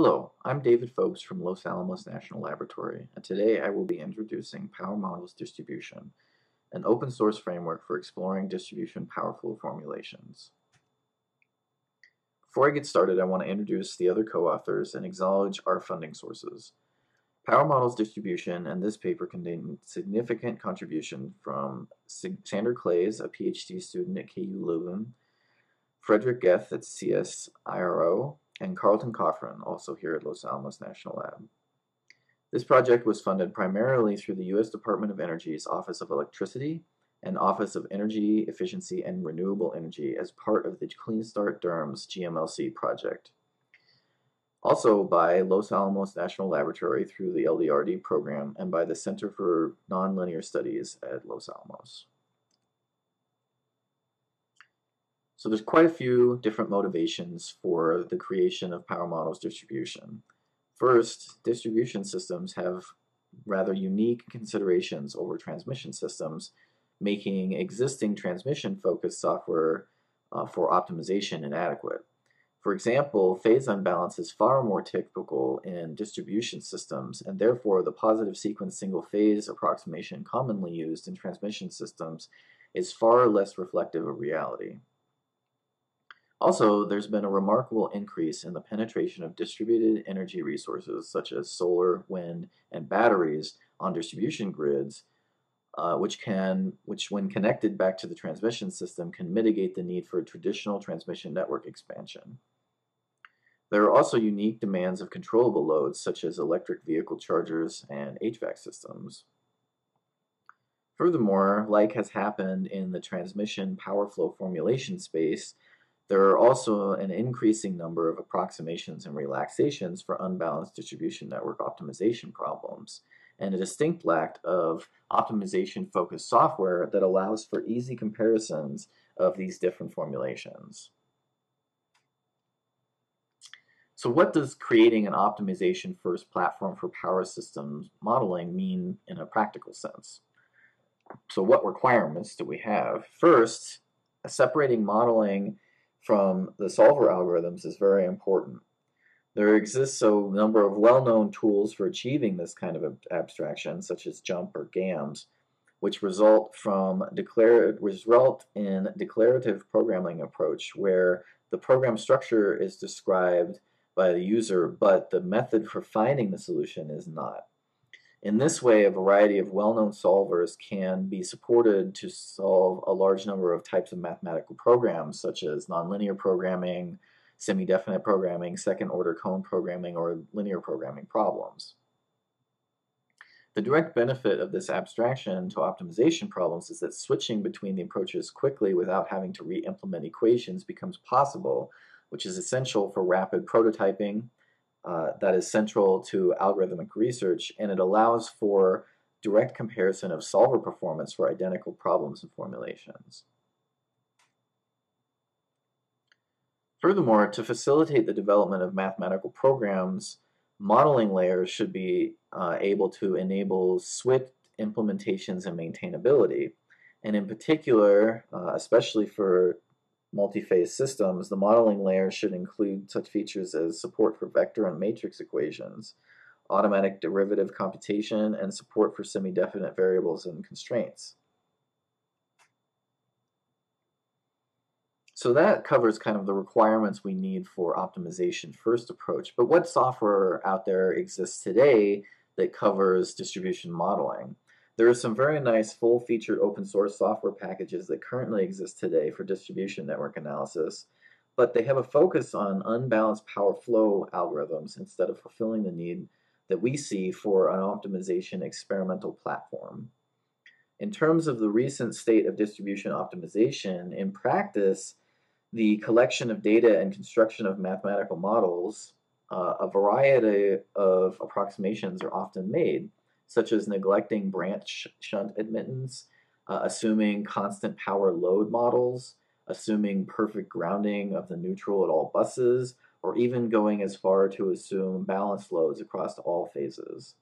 Hello, I'm David Fobes from Los Alamos National Laboratory, and today I will be introducing Power Models Distribution, an open source framework for exploring distribution power flow formulations. Before I get started, I want to introduce the other co-authors and acknowledge our funding sources. Power Models Distribution and this paper contain significant contribution from Sander Claeys, a PhD student at KU Leuven, Frederik Geth at CSIRO, and Carleton Coffrin, also here at Los Alamos National Lab. This project was funded primarily through the U.S. Department of Energy's Office of Electricity and Office of Energy Efficiency and Renewable Energy as part of the Clean Start DERMS GMLC project. Also by Los Alamos National Laboratory through the LDRD program and by the Center for Nonlinear Studies at Los Alamos. So there's quite a few different motivations for the creation of power models distribution. First, distribution systems have rather unique considerations over transmission systems, making existing transmission-focused software uh, for optimization inadequate. For example, phase unbalance is far more typical in distribution systems, and therefore the positive sequence single phase approximation commonly used in transmission systems is far less reflective of reality. Also, there's been a remarkable increase in the penetration of distributed energy resources such as solar, wind, and batteries on distribution grids, uh, which can, which when connected back to the transmission system, can mitigate the need for traditional transmission network expansion. There are also unique demands of controllable loads such as electric vehicle chargers and HVAC systems. Furthermore, like has happened in the transmission power flow formulation space, there are also an increasing number of approximations and relaxations for unbalanced distribution network optimization problems, and a distinct lack of optimization-focused software that allows for easy comparisons of these different formulations. So what does creating an optimization-first platform for power systems modeling mean in a practical sense? So what requirements do we have? First, separating modeling from the solver algorithms is very important. There exists a number of well-known tools for achieving this kind of abstraction, such as JuMP or GAMS, which result from declare result in declarative programming approach, where the program structure is described by the user, but the method for finding the solution is not. In this way, a variety of well-known solvers can be supported to solve a large number of types of mathematical programs, such as nonlinear programming, semi-definite programming, second-order cone programming, or linear programming problems. The direct benefit of this abstraction to optimization problems is that switching between the approaches quickly without having to re-implement equations becomes possible, which is essential for rapid prototyping, uh, that is central to algorithmic research, and it allows for direct comparison of solver performance for identical problems and formulations. Furthermore, to facilitate the development of mathematical programs, modeling layers should be uh, able to enable swift implementations and maintainability. And in particular, uh, especially for multi-phase systems, the modeling layer should include such features as support for vector and matrix equations, automatic derivative computation, and support for semi-definite variables and constraints. So that covers kind of the requirements we need for optimization first approach. But what software out there exists today that covers distribution modeling? There are some very nice full-featured open source software packages that currently exist today for distribution network analysis, but they have a focus on unbalanced power flow algorithms instead of fulfilling the need that we see for an optimization experimental platform. In terms of the recent state of distribution optimization, in practice, the collection of data and construction of mathematical models, uh, a variety of approximations are often made such as neglecting branch shunt admittance, uh, assuming constant power load models, assuming perfect grounding of the neutral at all buses, or even going as far to assume balanced loads across all phases.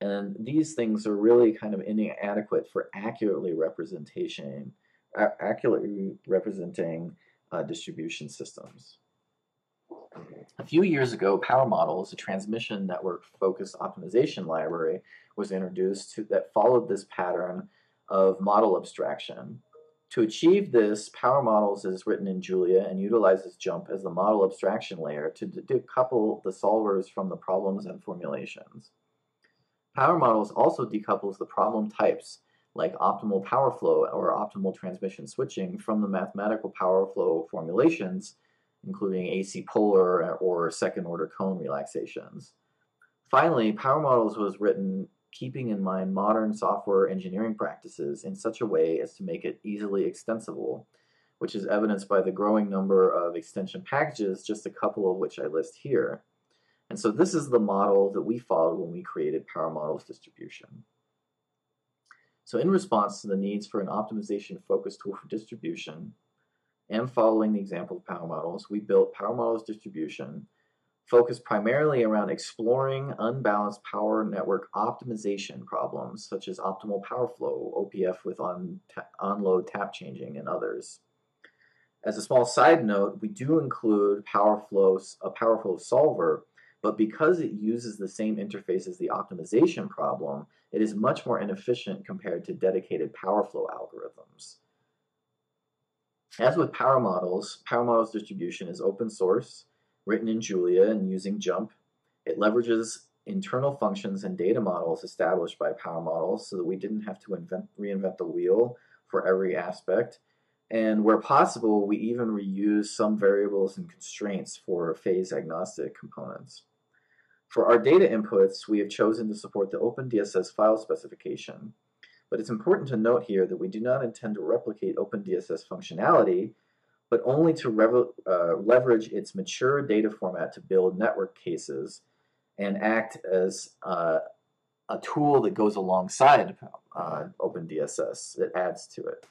And these things are really kind of inadequate for accurately representation, accurately representing uh, distribution systems. A few years ago, Power Models, a transmission network focused optimization library, was introduced to, that followed this pattern of model abstraction. To achieve this, Power Models is written in Julia and utilizes JuMP as the model abstraction layer to decouple the solvers from the problems and formulations. Power Models also decouples the problem types, like optimal power flow or optimal transmission switching, from the mathematical power flow formulations including AC polar or second order cone relaxations. Finally, Power Models was written keeping in mind modern software engineering practices in such a way as to make it easily extensible, which is evidenced by the growing number of extension packages, just a couple of which I list here. And so this is the model that we followed when we created Power Models distribution. So in response to the needs for an optimization-focused tool for distribution, and following the example of power models, we built power models distribution focused primarily around exploring unbalanced power network optimization problems such as optimal power flow, OPF with on, on-load tap changing, and others. As a small side note, we do include power flows, a power flow solver, but because it uses the same interface as the optimization problem, it is much more inefficient compared to dedicated power flow algorithms. As with Power Models, Power Models distribution is open source, written in Julia and using JuMP. It leverages internal functions and data models established by Power Models so that we didn't have to invent, reinvent the wheel for every aspect. And where possible, we even reuse some variables and constraints for phase agnostic components. For our data inputs, we have chosen to support the OpenDSS file specification. But it's important to note here that we do not intend to replicate OpenDSS functionality, but only to uh, leverage its mature data format to build network cases and act as uh, a tool that goes alongside uh, OpenDSS that adds to it.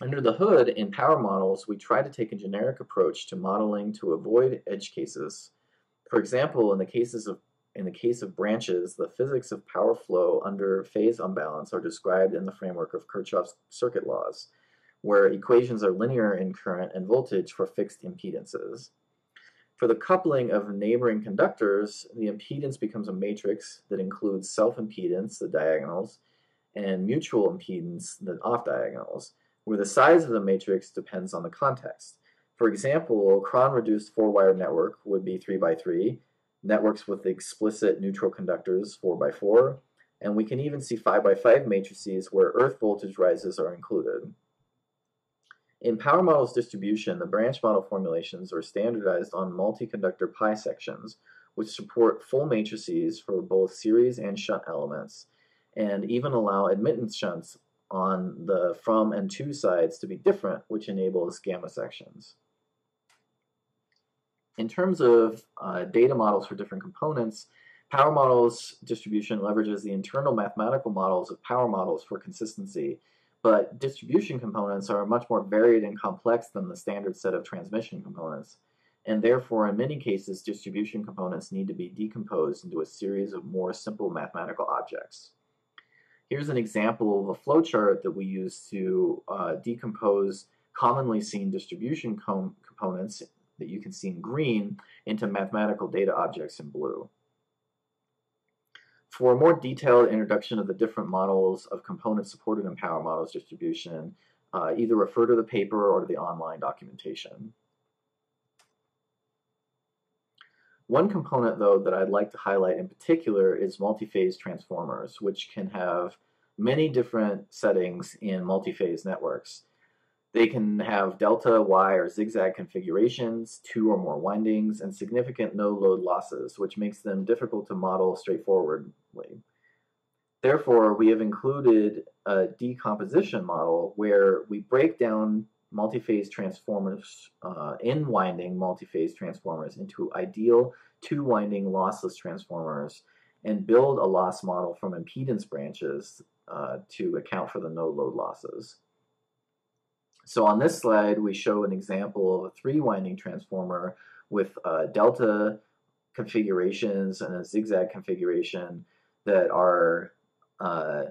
Under the hood, in Power Models, we try to take a generic approach to modeling to avoid edge cases. For example, in the cases of in the case of branches, the physics of power flow under phase unbalance are described in the framework of Kirchhoff's circuit laws, where equations are linear in current and voltage for fixed impedances. For the coupling of neighboring conductors, the impedance becomes a matrix that includes self-impedance, the diagonals, and mutual impedance, the off-diagonals, where the size of the matrix depends on the context. For example, a Kron-reduced four-wire network would be 3 by 3, networks with explicit neutral conductors 4x4, and we can even see 5x5 matrices where earth voltage rises are included. In Power Models distribution, the branch model formulations are standardized on multi-conductor pi sections, which support full matrices for both series and shunt elements, and even allow admittance shunts on the from and to sides to be different, which enables gamma sections. In terms of uh, data models for different components, Power Models distribution leverages the internal mathematical models of Power Models for consistency, but distribution components are much more varied and complex than the standard set of transmission components, and therefore in many cases distribution components need to be decomposed into a series of more simple mathematical objects. Here's an example of a flowchart that we use to uh, decompose commonly seen distribution com components that you can see in green into mathematical data objects in blue. For a more detailed introduction of the different models of components supported in Power Models distribution, uh, either refer to the paper or to the online documentation. One component, though, that I'd like to highlight in particular is multi-phase transformers, which can have many different settings in multi-phase networks. They can have delta, Y, or zigzag configurations, two or more windings, and significant no-load losses, which makes them difficult to model straightforwardly. Therefore, we have included a decomposition model where we break down multi-phase transformers, uh, n-winding multi-phase transformers into ideal two-winding lossless transformers and build a loss model from impedance branches uh, to account for the no-load losses. So on this slide, we show an example of a three-winding transformer with uh, delta configurations and a zigzag configuration that are uh,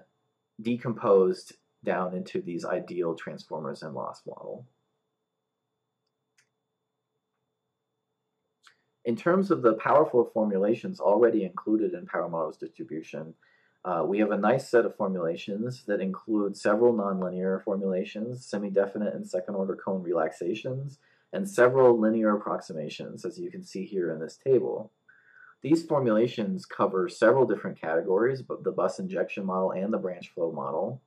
decomposed down into these ideal transformers and loss model. In terms of the power flow formulations already included in power models distribution, uh, we have a nice set of formulations that include several nonlinear formulations, semi-definite and second-order cone relaxations, and several linear approximations, as you can see here in this table. These formulations cover several different categories, but the bus injection model and the branch flow model.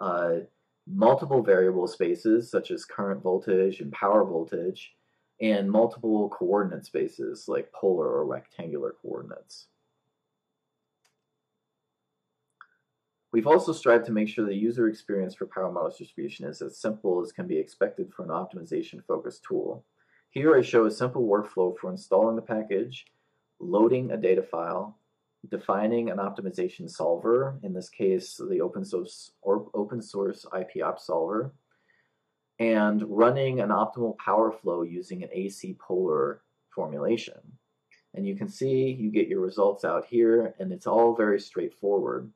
Uh, multiple variable spaces, such as current voltage and power voltage, and multiple coordinate spaces, like polar or rectangular coordinates. We've also strived to make sure the user experience for Power Models distribution is as simple as can be expected for an optimization-focused tool. Here I show a simple workflow for installing the package, loading a data file, defining an optimization solver, in this case the open source or open source Ipopt solver, and running an optimal power flow using an AC polar formulation. And you can see you get your results out here and it's all very straightforward.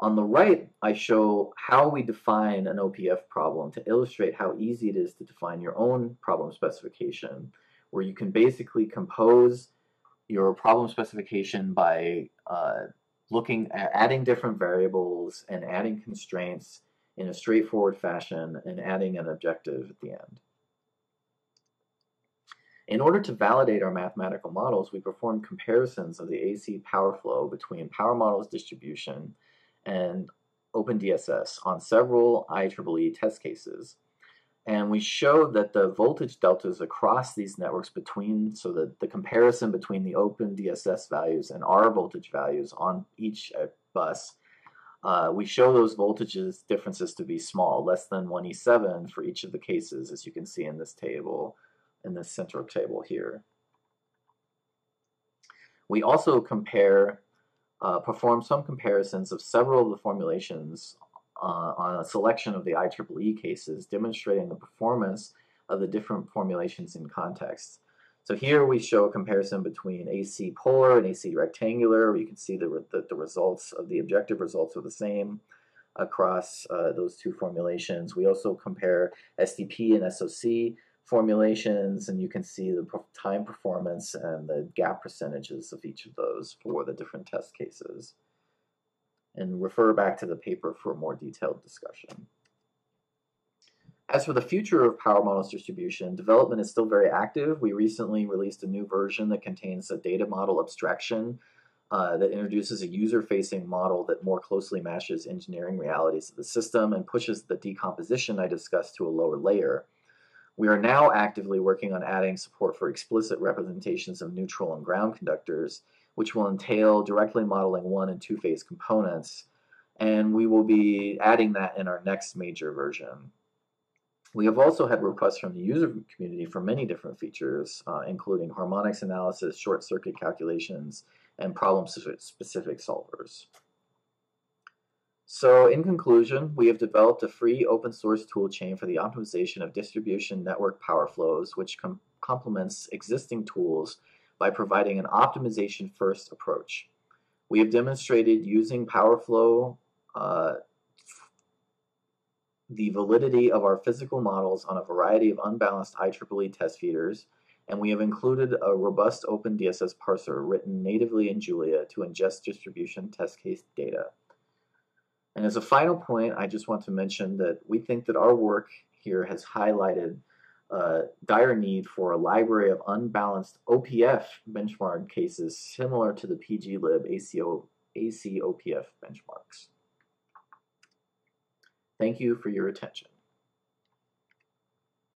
On the right, I show how we define an OPF problem to illustrate how easy it is to define your own problem specification, where you can basically compose your problem specification by uh, looking at adding different variables and adding constraints in a straightforward fashion and adding an objective at the end. In order to validate our mathematical models, we perform comparisons of the AC power flow between power models distribution and OpenDSS on several IEEE test cases. And we showed that the voltage deltas across these networks between, so that the comparison between the OpenDSS values and our voltage values on each uh, bus, uh, we show those voltages differences to be small, less than 1E7 for each of the cases, as you can see in this table, in this central table here. We also compare uh, performed some comparisons of several of the formulations uh, on a selection of the IEEE cases, demonstrating the performance of the different formulations in context. So here we show a comparison between AC polar and AC rectangular. You can see the, the, the results of the objective results are the same across uh, those two formulations. We also compare SDP and SOC formulations and you can see the time performance and the gap percentages of each of those for the different test cases. And refer back to the paper for a more detailed discussion. As for the future of Power Models distribution, development is still very active. We recently released a new version that contains a data model abstraction uh, that introduces a user-facing model that more closely matches engineering realities of the system and pushes the decomposition I discussed to a lower layer. We are now actively working on adding support for explicit representations of neutral and ground conductors, which will entail directly modeling one and two-phase components, and we will be adding that in our next major version. We have also had requests from the user community for many different features, uh, including harmonics analysis, short circuit calculations, and problem-specific solvers. So in conclusion, we have developed a free open source toolchain for the optimization of distribution network power flows, which com complements existing tools by providing an optimization first approach. We have demonstrated using PowerFlow uh, the validity of our physical models on a variety of unbalanced IEEE test feeders, and we have included a robust OpenDSS parser written natively in Julia to ingest distribution test case data. And as a final point, I just want to mention that we think that our work here has highlighted a dire need for a library of unbalanced OPF benchmark cases similar to the PGLib ACO, AC OPF benchmarks. Thank you for your attention.